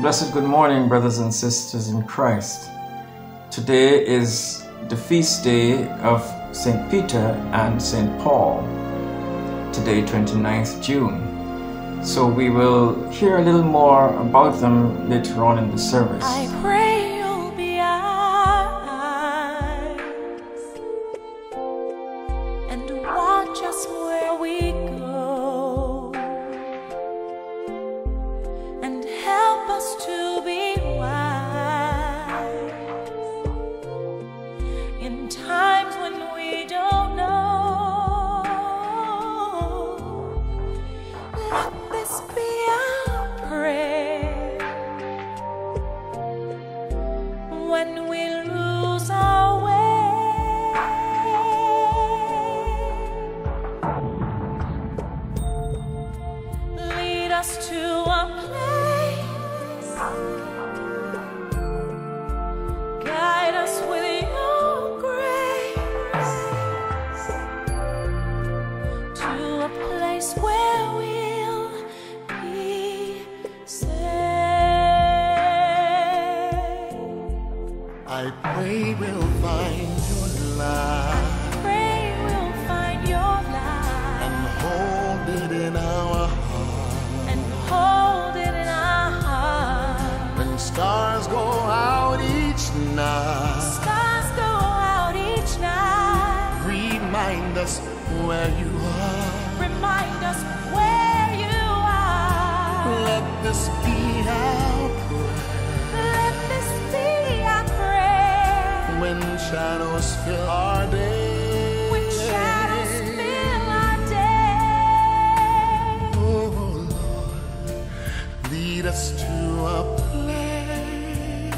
Blessed good morning, brothers and sisters in Christ. Today is the feast day of St. Peter and St. Paul. Today, 29th June. So we will hear a little more about them later on in the service. I swear we'll be sick. I pray we'll find your light Pray we'll find your light and hold it in our heart. and hold it in our heart. When stars go out each night, Stars go out each night. remind us where you our day. When shadows fill our day. Oh Lord, lead us to a place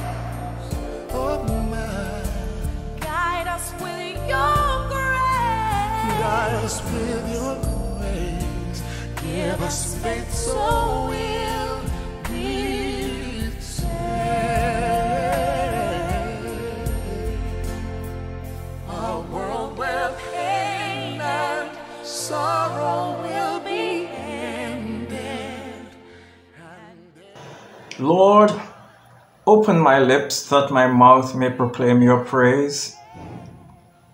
of mine. Guide us with your grace. Guide us with your grace. Give us faith so Lord, open my lips that my mouth may proclaim your praise.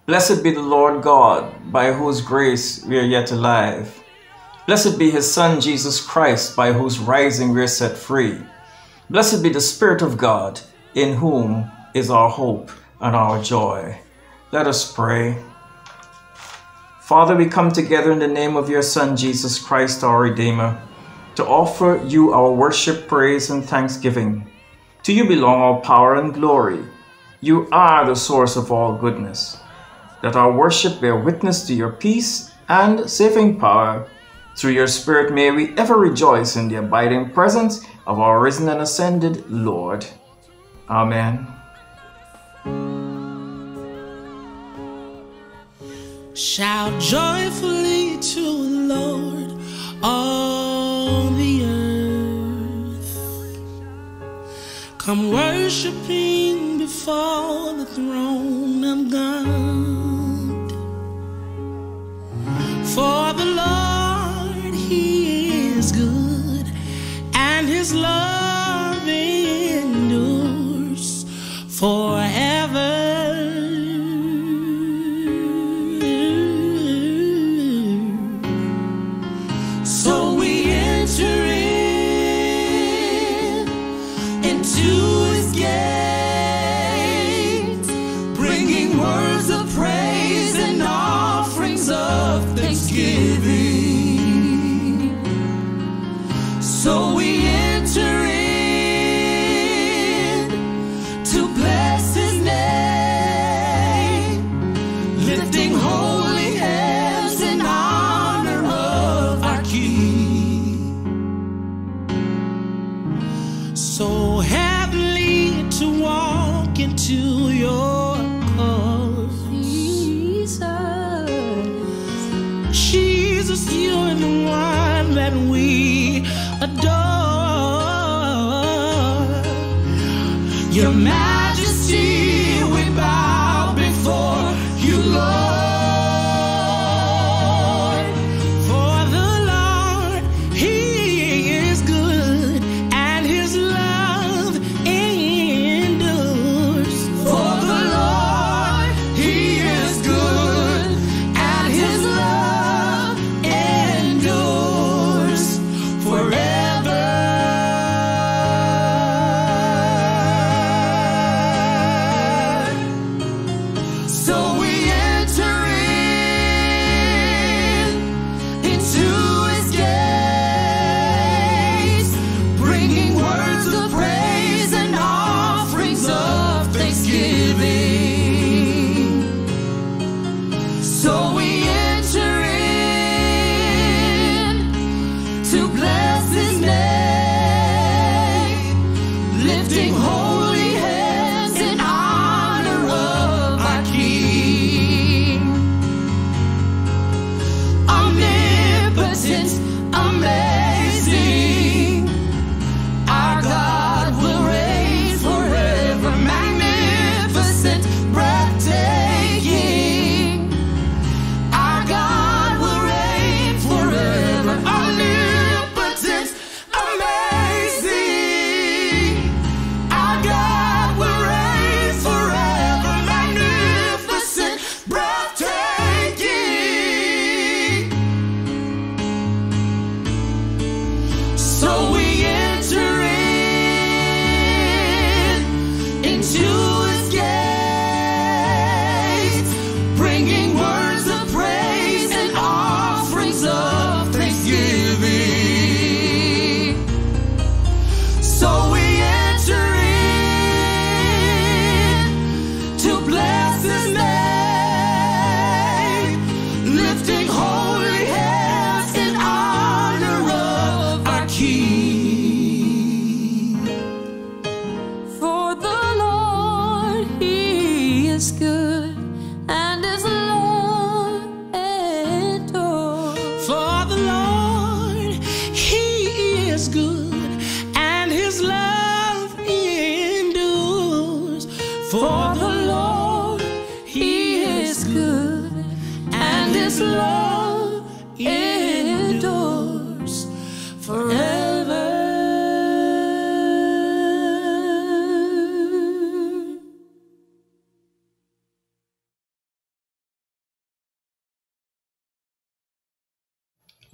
Blessed be the Lord God, by whose grace we are yet alive. Blessed be his Son, Jesus Christ, by whose rising we are set free. Blessed be the Spirit of God, in whom is our hope and our joy. Let us pray. Father, we come together in the name of your Son, Jesus Christ, our Redeemer, to offer you our worship, praise, and thanksgiving. To you belong all power and glory. You are the source of all goodness. Let our worship bear witness to your peace and saving power. Through your Spirit, may we ever rejoice in the abiding presence of our risen and ascended Lord. Amen. Shout joyfully to the Lord, all Come worshiping before the throne of God. For the Lord, He is good, and His love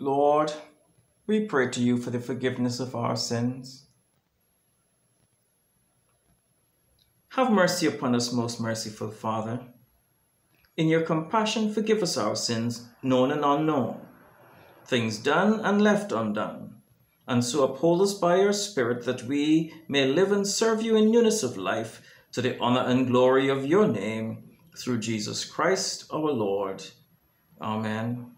Lord, we pray to you for the forgiveness of our sins. Have mercy upon us, most merciful Father. In your compassion, forgive us our sins, known and unknown, things done and left undone, and so uphold us by your Spirit that we may live and serve you in newness of life to the honor and glory of your name, through Jesus Christ our Lord. Amen.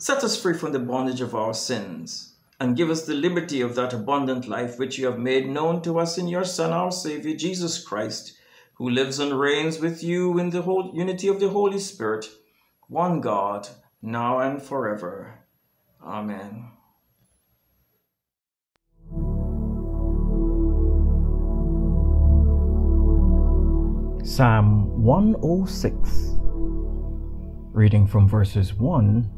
Set us free from the bondage of our sins, and give us the liberty of that abundant life which you have made known to us in your Son, our Savior, Jesus Christ, who lives and reigns with you in the whole unity of the Holy Spirit, one God, now and forever. Amen. Psalm 106, reading from verses 1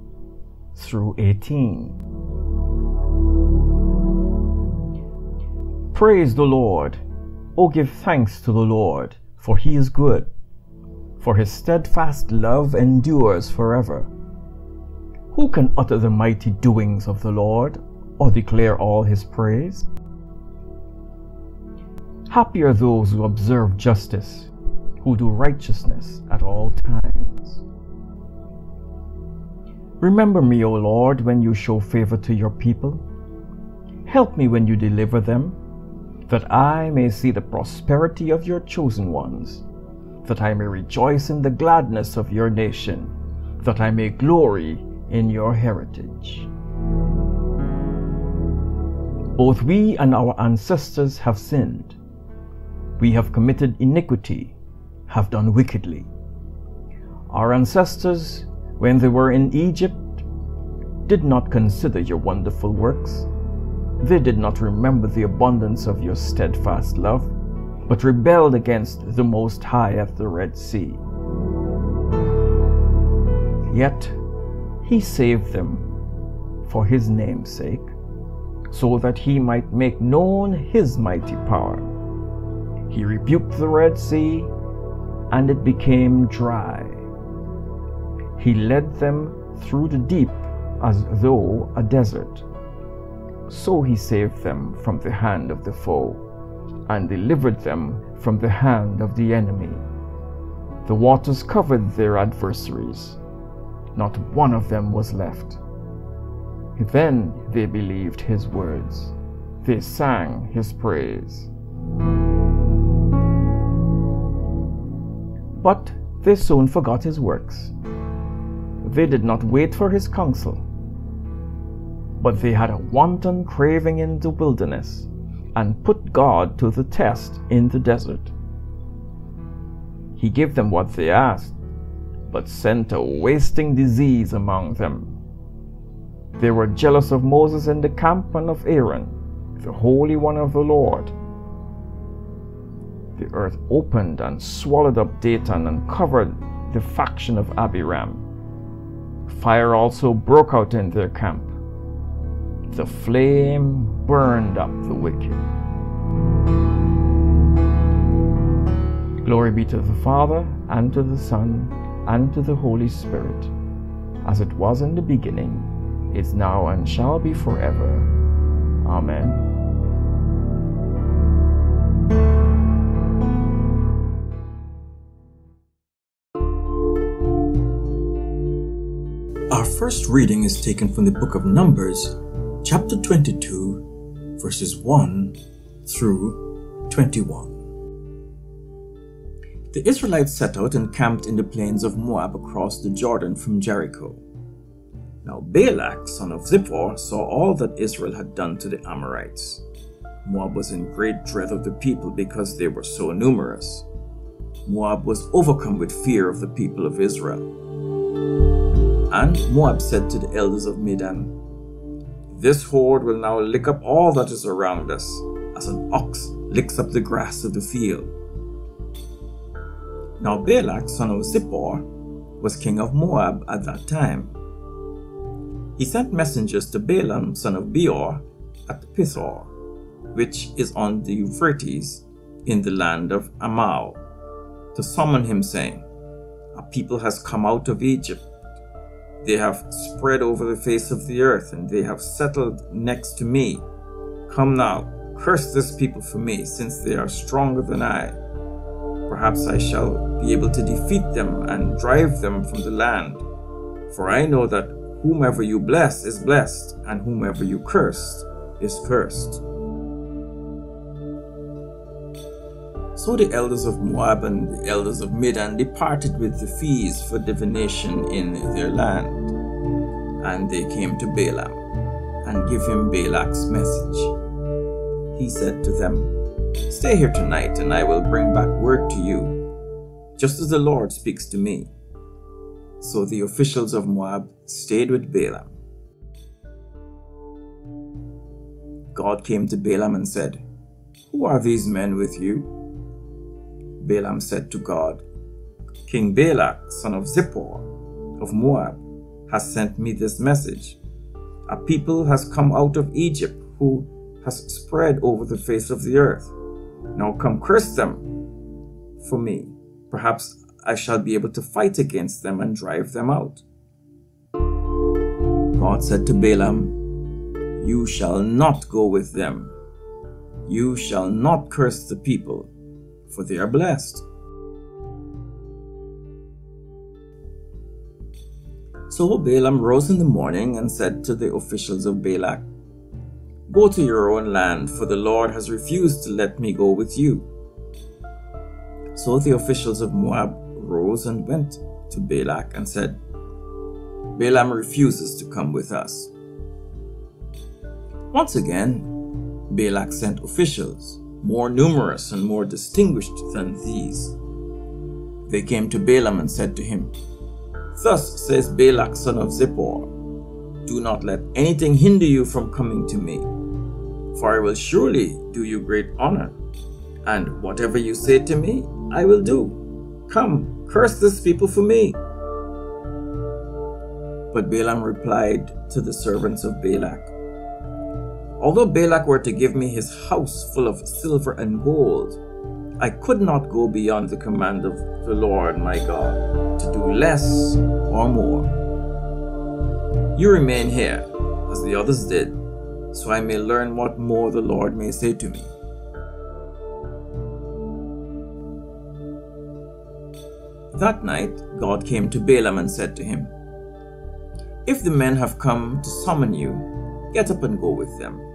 through 18. Praise the Lord. O give thanks to the Lord, for he is good, for his steadfast love endures forever. Who can utter the mighty doings of the Lord, or declare all his praise? Happy are those who observe justice, who do righteousness at all times. Remember me, O Lord, when you show favor to your people. Help me when you deliver them, that I may see the prosperity of your chosen ones, that I may rejoice in the gladness of your nation, that I may glory in your heritage. Both we and our ancestors have sinned. We have committed iniquity, have done wickedly. Our ancestors, when they were in Egypt, did not consider your wonderful works. They did not remember the abundance of your steadfast love, but rebelled against the Most High at the Red Sea. Yet he saved them for his name's sake, so that he might make known his mighty power. He rebuked the Red Sea, and it became dry. He led them through the deep as though a desert. So he saved them from the hand of the foe, and delivered them from the hand of the enemy. The waters covered their adversaries, not one of them was left. Then they believed his words, they sang his praise. But they soon forgot his works. They did not wait for his counsel, but they had a wanton craving in the wilderness and put God to the test in the desert. He gave them what they asked, but sent a wasting disease among them. They were jealous of Moses in the camp and of Aaron, the Holy One of the Lord. The earth opened and swallowed up Dathan and covered the faction of Abiram. Fire also broke out in their camp. The flame burned up the wicked. Glory be to the Father, and to the Son, and to the Holy Spirit, as it was in the beginning, is now, and shall be forever. Amen. Our first reading is taken from the book of Numbers, chapter 22, verses 1 through 21. The Israelites set out and camped in the plains of Moab across the Jordan from Jericho. Now Balak, son of Zippor, saw all that Israel had done to the Amorites. Moab was in great dread of the people because they were so numerous. Moab was overcome with fear of the people of Israel. And Moab said to the elders of Midian, This horde will now lick up all that is around us, as an ox licks up the grass of the field. Now Balak, son of Zippor, was king of Moab at that time. He sent messengers to Balaam, son of Beor, at Pethor, which is on the Euphrates, in the land of Amal, to summon him, saying, A people has come out of Egypt. They have spread over the face of the earth, and they have settled next to me. Come now, curse this people for me, since they are stronger than I. Perhaps I shall be able to defeat them and drive them from the land. For I know that whomever you bless is blessed, and whomever you curse is cursed. So the elders of Moab and the elders of Midian departed with the fees for divination in their land. And they came to Balaam and gave him Balak's message. He said to them, Stay here tonight, and I will bring back word to you, just as the Lord speaks to me. So the officials of Moab stayed with Balaam. God came to Balaam and said, Who are these men with you? Balaam said to God, King Balak, son of Zippor of Moab, has sent me this message. A people has come out of Egypt who has spread over the face of the earth. Now come curse them for me. Perhaps I shall be able to fight against them and drive them out. God said to Balaam, You shall not go with them. You shall not curse the people for they are blessed. So Balaam rose in the morning and said to the officials of Balak, Go to your own land, for the Lord has refused to let me go with you. So the officials of Moab rose and went to Balak and said, Balaam refuses to come with us. Once again, Balak sent officials more numerous and more distinguished than these. They came to Balaam and said to him, Thus says Balak son of Zippor, Do not let anything hinder you from coming to me, for I will surely do you great honor, and whatever you say to me, I will do. Come, curse this people for me. But Balaam replied to the servants of Balak, Although Balak were to give me his house full of silver and gold, I could not go beyond the command of the Lord my God to do less or more. You remain here, as the others did, so I may learn what more the Lord may say to me. That night, God came to Balaam and said to him, If the men have come to summon you, get up and go with them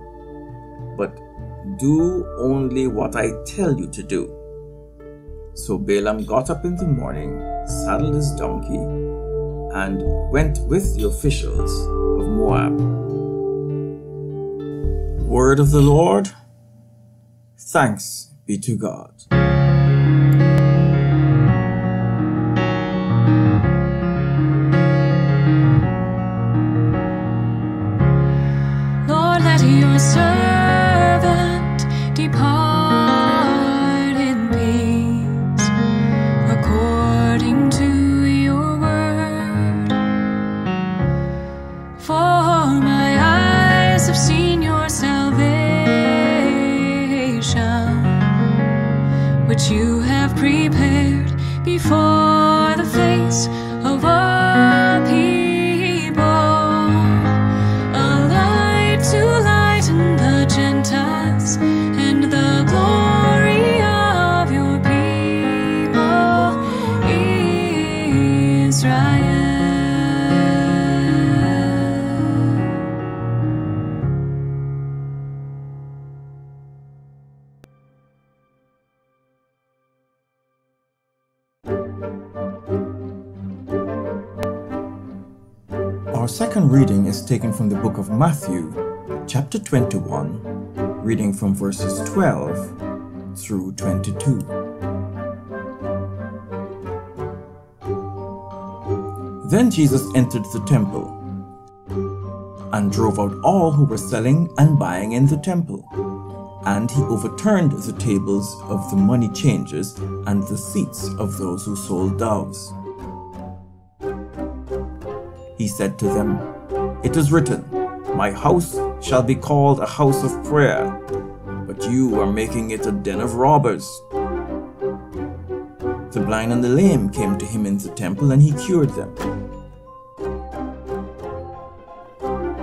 but do only what I tell you to do. So Balaam got up in the morning, saddled his donkey, and went with the officials of Moab. Word of the Lord. Thanks be to God. Second reading is taken from the book of Matthew, chapter 21, reading from verses 12 through 22. Then Jesus entered the temple and drove out all who were selling and buying in the temple. And he overturned the tables of the money changers and the seats of those who sold doves. He said to them, It is written, My house shall be called a house of prayer, but you are making it a den of robbers. The blind and the lame came to him in the temple, and he cured them.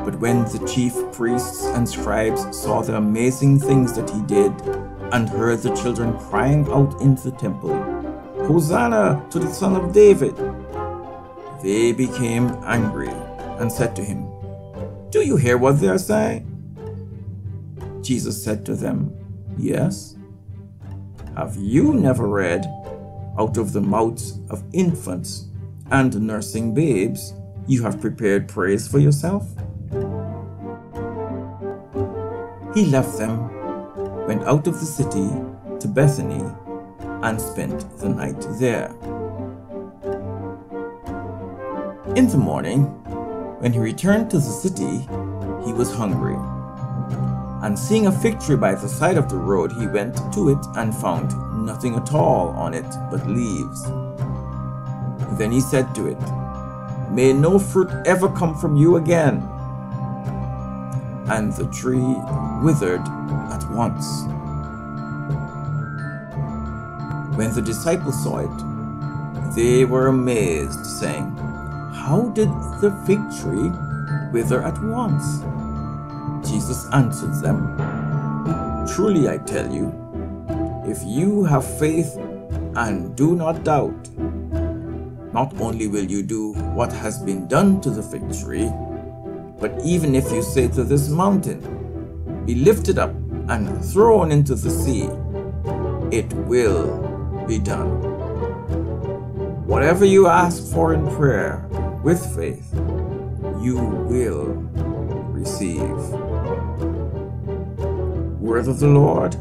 But when the chief priests and scribes saw the amazing things that he did, and heard the children crying out in the temple, Hosanna to the Son of David, they became angry and said to him, Do you hear what they are saying? Jesus said to them, Yes. Have you never read, Out of the mouths of infants and nursing babes, you have prepared praise for yourself? He left them, went out of the city to Bethany, and spent the night there. In the morning, when he returned to the city, he was hungry. And seeing a fig tree by the side of the road, he went to it and found nothing at all on it but leaves. Then he said to it, May no fruit ever come from you again. And the tree withered at once. When the disciples saw it, they were amazed, saying, How did the fig tree wither at once? Jesus answered them, Truly I tell you, if you have faith and do not doubt, not only will you do what has been done to the fig tree, but even if you say to this mountain, Be lifted up and thrown into the sea, it will be done. Whatever you ask for in prayer with faith, you will receive. Word of the Lord.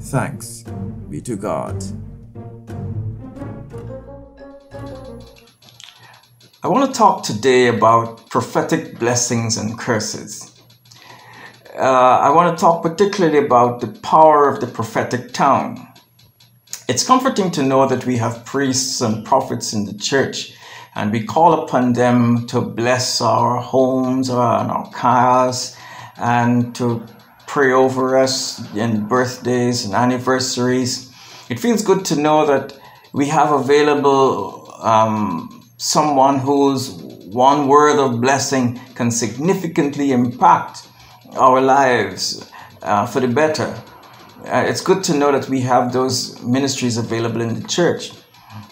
Thanks be to God. I want to talk today about prophetic blessings and curses. Uh, I want to talk particularly about the power of the prophetic tongue. It's comforting to know that we have priests and prophets in the church, and we call upon them to bless our homes and our cars and to pray over us in birthdays and anniversaries. It feels good to know that we have available um, someone whose one word of blessing can significantly impact our lives uh, for the better. Uh, it's good to know that we have those ministries available in the church.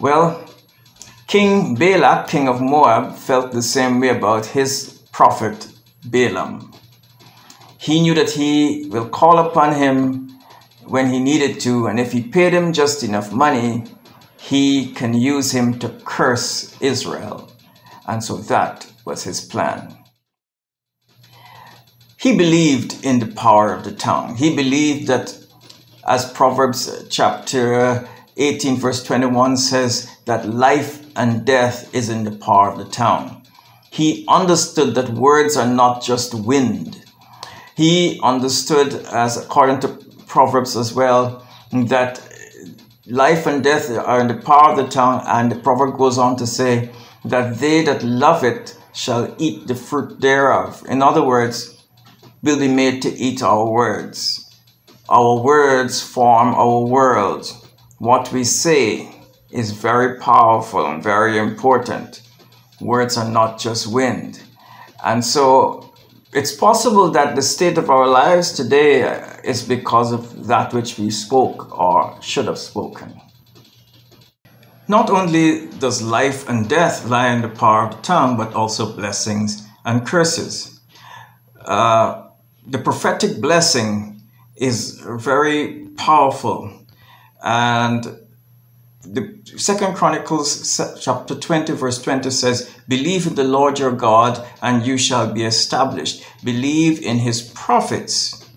Well, King Balak, king of Moab, felt the same way about his prophet Balaam. He knew that he will call upon him when he needed to, and if he paid him just enough money, he can use him to curse Israel. And so that was his plan. He believed in the power of the tongue. He believed that, as Proverbs chapter 18, verse 21 says, that life and death is in the power of the tongue. He understood that words are not just wind. He understood, as according to Proverbs as well, that life and death are in the power of the tongue, and the proverb goes on to say that they that love it shall eat the fruit thereof. In other words, will be made to eat our words. Our words form our world. What we say is very powerful and very important. Words are not just wind. And so it's possible that the state of our lives today is because of that which we spoke or should have spoken. Not only does life and death lie in the power of the tongue, but also blessings and curses. Uh, the prophetic blessing is very powerful. And the second chronicles chapter 20 verse 20 says believe in the lord your god and you shall be established. Believe in his prophets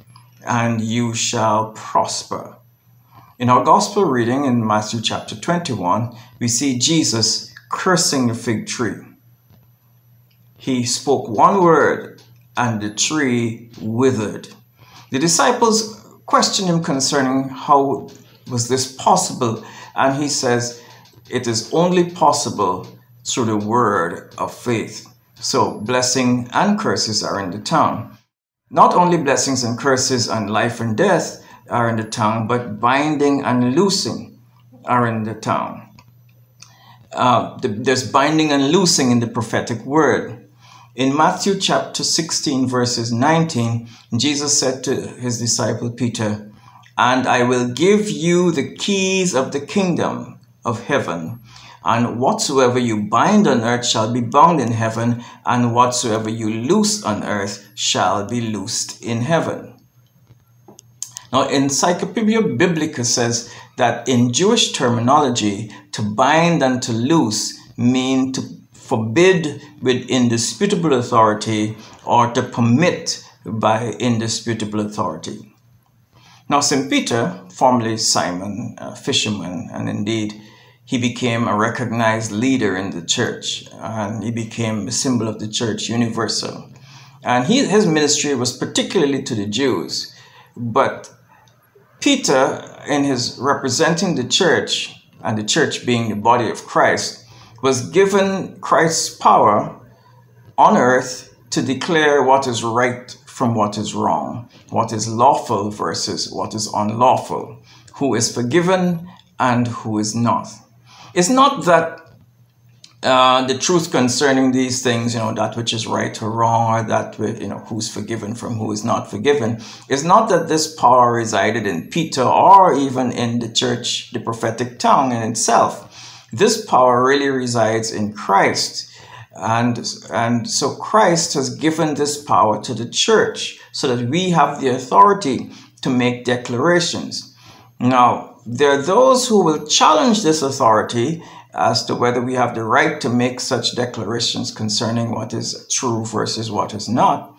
and you shall prosper. In our gospel reading in matthew chapter 21 we see jesus cursing the fig tree. He spoke one word and the tree withered. The disciples questioned him concerning how was this possible and he says, It is only possible through the word of faith. So blessing and curses are in the tongue. Not only blessings and curses and life and death are in the tongue, but binding and loosing are in the tongue. Uh, the, there's binding and loosing in the prophetic word. In Matthew chapter 16, verses 19, Jesus said to his disciple Peter, And I will give you the keys of the kingdom of heaven. And whatsoever you bind on earth shall be bound in heaven, and whatsoever you loose on earth shall be loosed in heaven. Now, Encyclopedia Biblica says that in Jewish terminology, to bind and to loose mean to forbid with indisputable authority or to permit by indisputable authority. Now, St. Peter, formerly Simon, a fisherman, and indeed he became a recognized leader in the church and he became a symbol of the church universal. And he, his ministry was particularly to the Jews. But Peter, in his representing the church, and the church being the body of Christ, was given Christ's power on earth to declare what is right from what is wrong, what is lawful versus what is unlawful, who is forgiven and who is not. It's not that uh, the truth concerning these things, you know, that which is right or wrong, or that, you know, who's forgiven from who is not forgiven, is not that this power resided in Peter or even in the church, the prophetic tongue in itself. This power really resides in Christ. And, and so Christ has given this power to the church so that we have the authority to make declarations. Now, there are those who will challenge this authority as to whether we have the right to make such declarations concerning what is true versus what is not.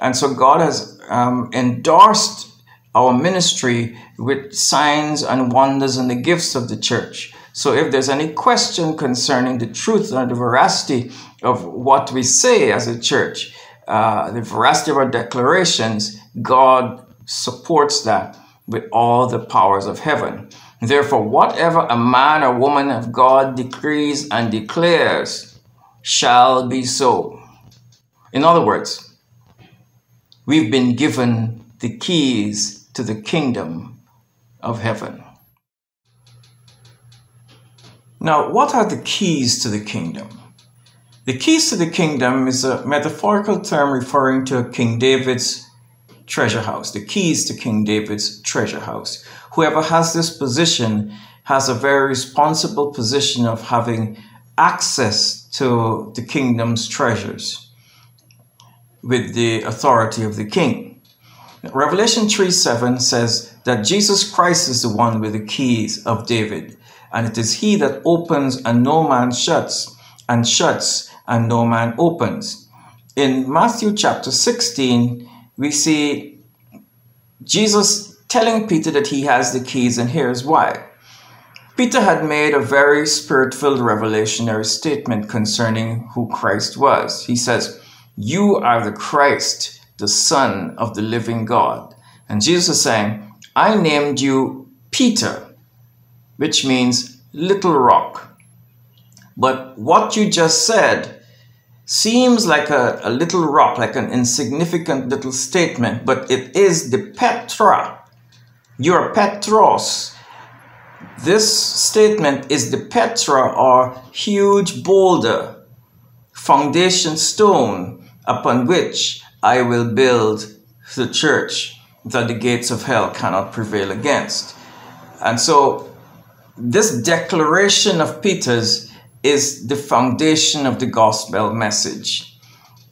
And so God has um, endorsed our ministry with signs and wonders and the gifts of the church. So if there's any question concerning the truth or the veracity of what we say as a church, uh, the veracity of our declarations, God supports that with all the powers of heaven. Therefore, whatever a man or woman of God decrees and declares shall be so. In other words, we've been given the keys to the kingdom of heaven. Now, what are the keys to the kingdom? The keys to the kingdom is a metaphorical term referring to King David's treasure house, the keys to King David's treasure house. Whoever has this position has a very responsible position of having access to the kingdom's treasures with the authority of the king. Revelation 3 7 says that Jesus Christ is the one with the keys of David, and it is he that opens and no man shuts, and shuts and no man opens. In Matthew chapter 16, we see Jesus telling Peter that he has the keys, and here's why. Peter had made a very spirit filled revelationary statement concerning who Christ was. He says, You are the Christ, the Son of the living God. And Jesus is saying, I named you Peter, which means little rock. But what you just said seems like a, a little rock, like an insignificant little statement, but it is the Petra. You're Petros. This statement is the Petra or huge boulder, foundation stone upon which I will build the church that the gates of hell cannot prevail against. And so this declaration of Peter's is the foundation of the gospel message.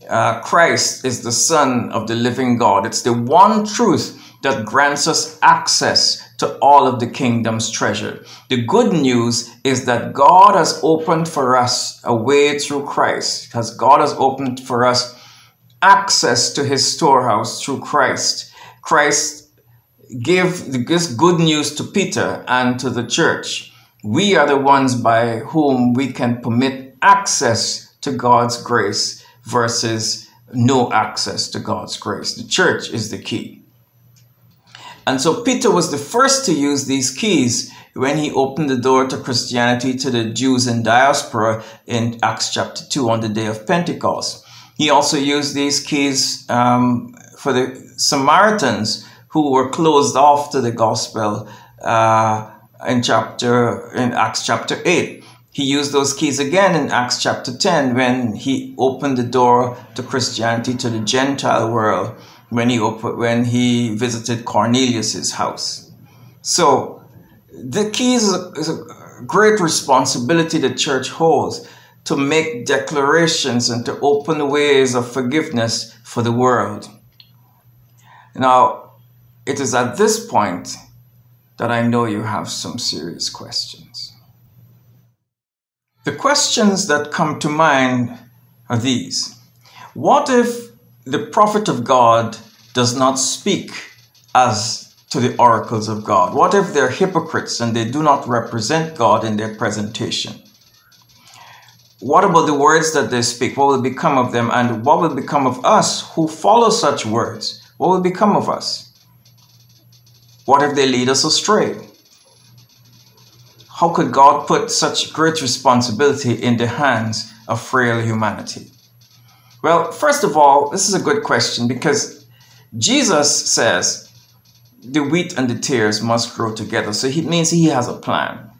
Uh, Christ is the Son of the living God. It's the one truth that grants us access to all of the kingdom's treasure. The good news is that God has opened for us a way through Christ, because God has opened for us access to his storehouse through Christ. Christ gave this good news to Peter and to the church we are the ones by whom we can permit access to God's grace versus no access to God's grace. The church is the key. And so Peter was the first to use these keys when he opened the door to Christianity to the Jews in diaspora in Acts chapter 2 on the day of Pentecost. He also used these keys um, for the Samaritans who were closed off to the gospel uh, in chapter in Acts chapter 8. He used those keys again in Acts chapter 10 when he opened the door to Christianity to the Gentile world when he opened, when he visited Cornelius's house. So the keys is a, is a great responsibility the church holds to make declarations and to open ways of forgiveness for the world. Now, it is at this point that I know you have some serious questions. The questions that come to mind are these What if the prophet of God does not speak as to the oracles of God? What if they're hypocrites and they do not represent God in their presentation? What about the words that they speak? What will become of them? And what will become of us who follow such words? What will become of us? What if they lead us astray? How could God put such great responsibility in the hands of frail humanity? Well, first of all, this is a good question because Jesus says the wheat and the tares must grow together. So it means he has a plan.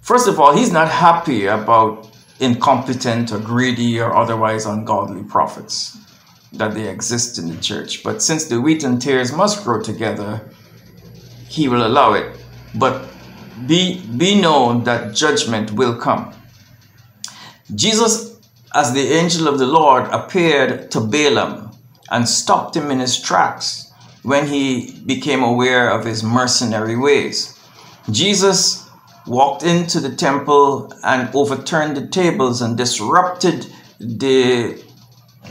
First of all, he's not happy about incompetent or greedy or otherwise ungodly prophets that they exist in the church. But since the wheat and tares must grow together, he will allow it. But be, be known that judgment will come. Jesus, as the angel of the Lord, appeared to Balaam and stopped him in his tracks when he became aware of his mercenary ways. Jesus walked into the temple and overturned the tables and disrupted the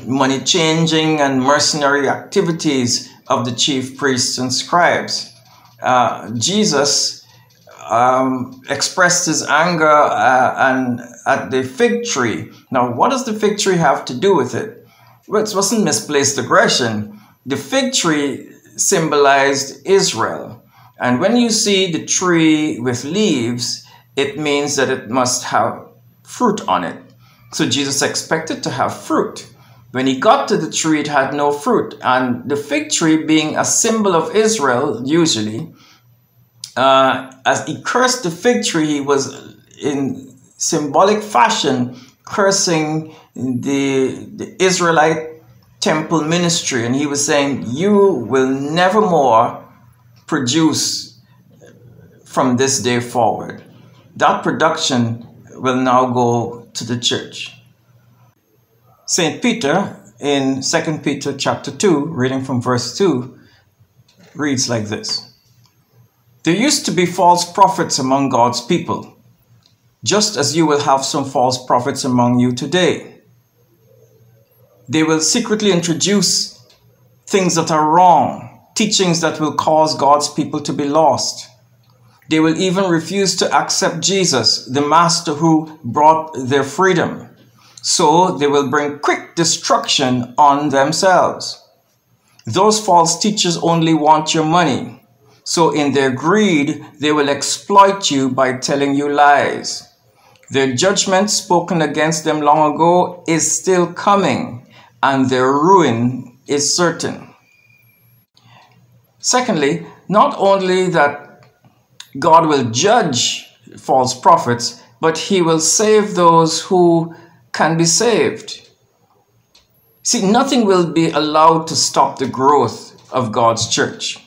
money changing and mercenary activities of the chief priests and scribes. Uh, Jesus um, expressed his anger uh, and at the fig tree. Now, what does the fig tree have to do with it? Well, it wasn't misplaced aggression. The fig tree symbolized Israel. And when you see the tree with leaves, it means that it must have fruit on it. So Jesus expected to have fruit. When he got to the tree, it had no fruit. And the fig tree, being a symbol of Israel, usually, uh, as he cursed the fig tree, he was in symbolic fashion cursing the, the Israelite temple ministry. And he was saying, You will never more produce from this day forward. That production will now go to the church. St. Peter in 2 Peter chapter 2, reading from verse 2, reads like this. There used to be false prophets among God's people, just as you will have some false prophets among you today. They will secretly introduce things that are wrong, teachings that will cause God's people to be lost. They will even refuse to accept Jesus, the Master who brought their freedom so they will bring quick destruction on themselves. Those false teachers only want your money. So in their greed, they will exploit you by telling you lies. Their judgment spoken against them long ago is still coming, and their ruin is certain. Secondly, not only that God will judge false prophets, but he will save those who can be saved. See, nothing will be allowed to stop the growth of God's church.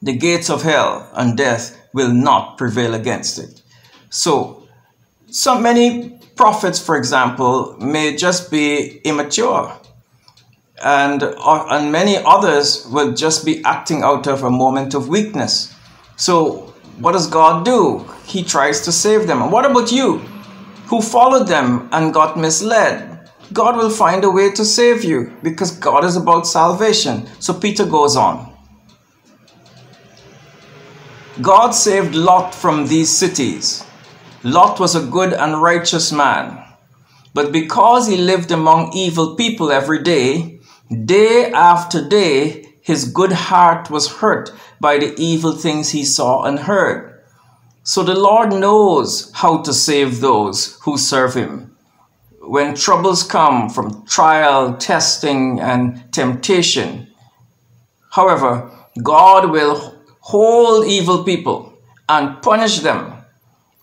The gates of hell and death will not prevail against it. So, so many prophets, for example, may just be immature. And, uh, and many others will just be acting out of a moment of weakness. So, what does God do? He tries to save them. And what about you? Who followed them and got misled. God will find a way to save you because God is about salvation. So Peter goes on. God saved Lot from these cities. Lot was a good and righteous man. But because he lived among evil people every day, day after day, his good heart was hurt by the evil things he saw and heard. So the Lord knows how to save those who serve Him. When troubles come from trial, testing, and temptation, however, God will hold evil people and punish them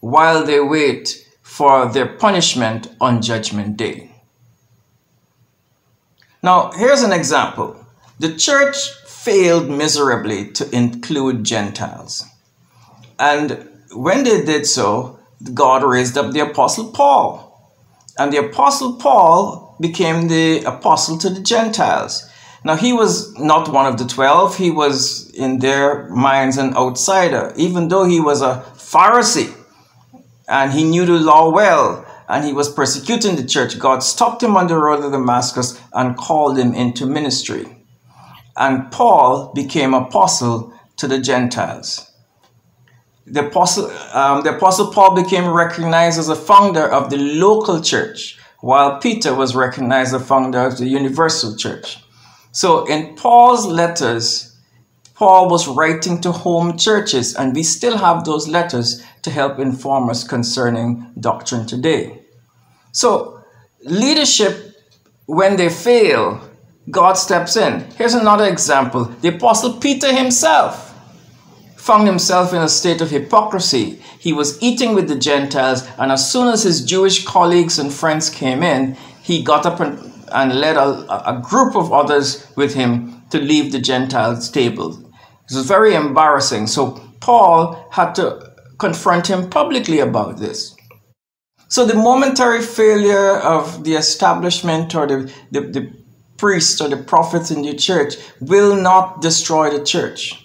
while they wait for their punishment on Judgment Day. Now, here's an example. The church failed miserably to include Gentiles. And when they did so, God raised up the Apostle Paul. And the Apostle Paul became the apostle to the Gentiles. Now, he was not one of the twelve, he was in their minds an outsider, even though he was a Pharisee and he knew the law well and he was persecuting the church. God stopped him on the road to Damascus and called him into ministry. And Paul became apostle to the Gentiles. The apostle, um, the apostle Paul became recognized as a founder of the local church, while Peter was recognized as a founder of the universal church. So in Paul's letters, Paul was writing to home churches, and we still have those letters to help inform us concerning doctrine today. So, leadership, when they fail, God steps in. Here's another example the Apostle Peter himself found himself in a state of hypocrisy. He was eating with the Gentiles, and as soon as his Jewish colleagues and friends came in, he got up and, and led a, a group of others with him to leave the Gentiles' table. It was very embarrassing. So Paul had to confront him publicly about this. So the momentary failure of the establishment or the, the, the priests or the prophets in the church will not destroy the church.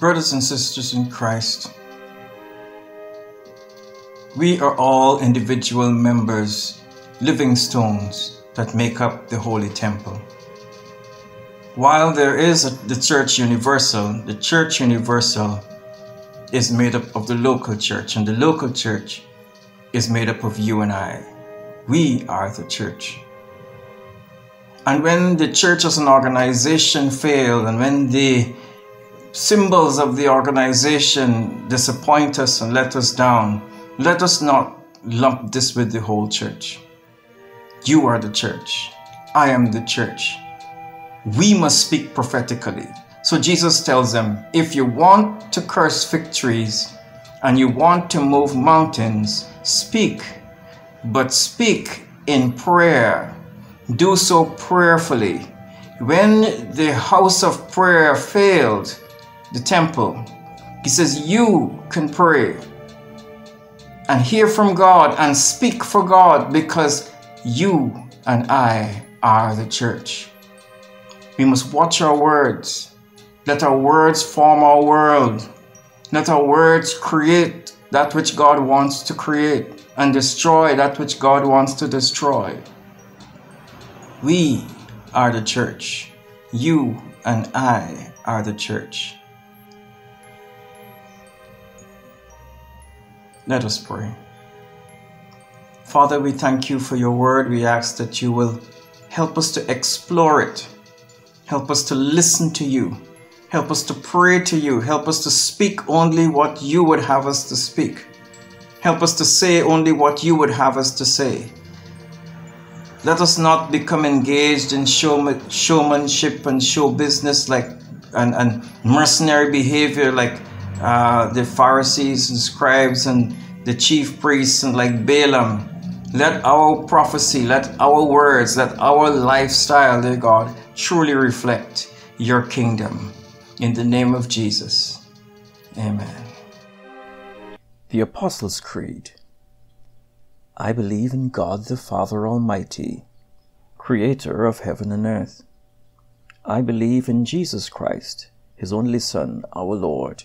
Brothers and sisters in Christ, we are all individual members, living stones that make up the holy temple. While there is a, the church universal, the church universal is made up of the local church, and the local church is made up of you and I. We are the church. And when the church as an organization failed, and when the symbols of the organization disappoint us and let us down, let us not lump this with the whole church. You are the church. I am the church. We must speak prophetically. So Jesus tells them if you want to curse fig trees and you want to move mountains, speak, but speak in prayer. Do so prayerfully. When the house of prayer failed, the temple. He says, You can pray and hear from God and speak for God because you and I are the church. We must watch our words. Let our words form our world. Let our words create that which God wants to create and destroy that which God wants to destroy. We are the church. You and I are the church. Let us pray. Father, we thank you for your word. We ask that you will help us to explore it. Help us to listen to you. Help us to pray to you. Help us to speak only what you would have us to speak. Help us to say only what you would have us to say. Let us not become engaged in showmanship and show business like and, and mercenary behavior like uh, the Pharisees and scribes and the chief priests and like Balaam. Let our prophecy, let our words, let our lifestyle, dear God, truly reflect your kingdom. In the name of Jesus. Amen. The Apostles' Creed. I believe in God the Father Almighty, creator of heaven and earth. I believe in Jesus Christ, his only Son, our Lord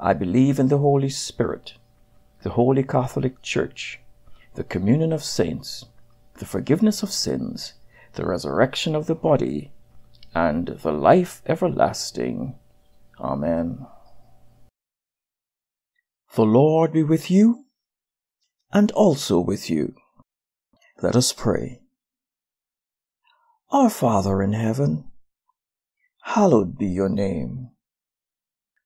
I believe in the Holy Spirit, the Holy Catholic Church, the communion of saints, the forgiveness of sins, the resurrection of the body, and the life everlasting. Amen. The Lord be with you, and also with you. Let us pray. Our Father in heaven, hallowed be your name.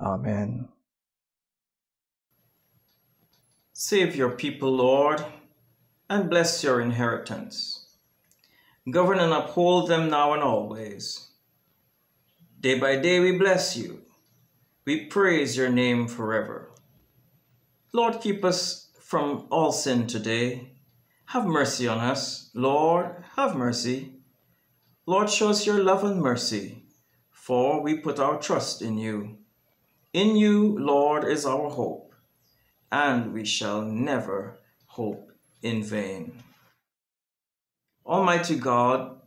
Amen. Save your people, Lord, and bless your inheritance. Govern and uphold them now and always. Day by day we bless you. We praise your name forever. Lord, keep us from all sin today. Have mercy on us. Lord, have mercy. Lord, show us your love and mercy, for we put our trust in you. In you, Lord, is our hope, and we shall never hope in vain. Almighty God,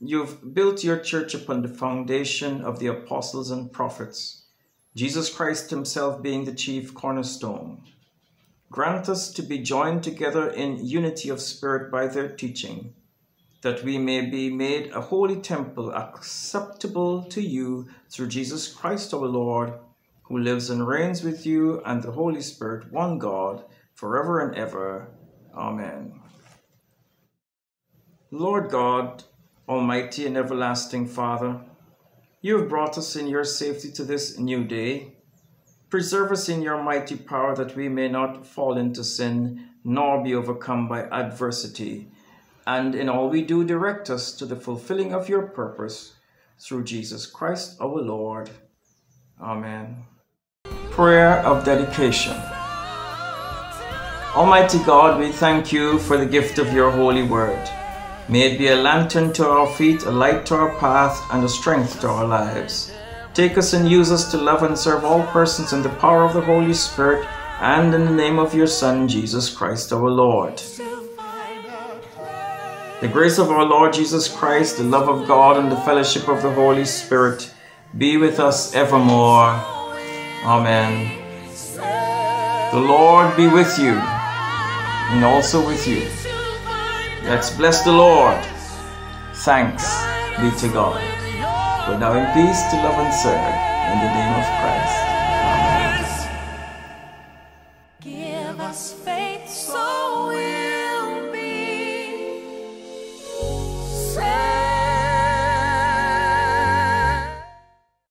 you've built your church upon the foundation of the apostles and prophets, Jesus Christ himself being the chief cornerstone. Grant us to be joined together in unity of spirit by their teaching, that we may be made a holy temple acceptable to you through Jesus Christ our Lord, who lives and reigns with you and the Holy Spirit, one God, forever and ever. Amen. Lord God, Almighty and everlasting Father, you have brought us in your safety to this new day. Preserve us in your mighty power that we may not fall into sin nor be overcome by adversity. And in all we do, direct us to the fulfilling of your purpose through Jesus Christ our Lord. Amen. Prayer of Dedication. Almighty God, we thank you for the gift of your holy word. May it be a lantern to our feet, a light to our path, and a strength to our lives. Take us and use us to love and serve all persons in the power of the Holy Spirit and in the name of your Son, Jesus Christ our Lord. The grace of our Lord Jesus Christ, the love of God, and the fellowship of the Holy Spirit be with us evermore. Amen. The Lord be with you and also with you. Let's bless the Lord. Thanks be to God. We now in peace to love and serve in the name of Christ. Amen. Give us faith.